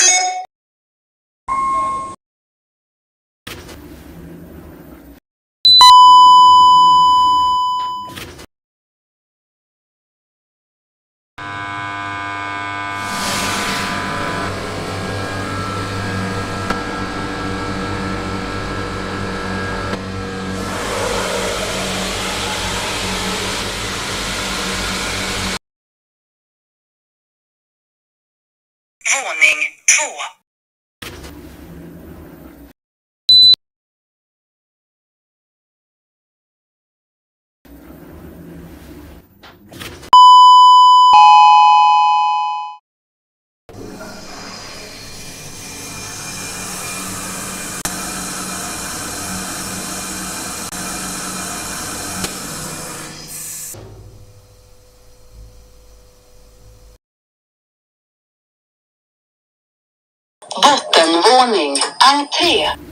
you Våning två. Bottenvåning, entré.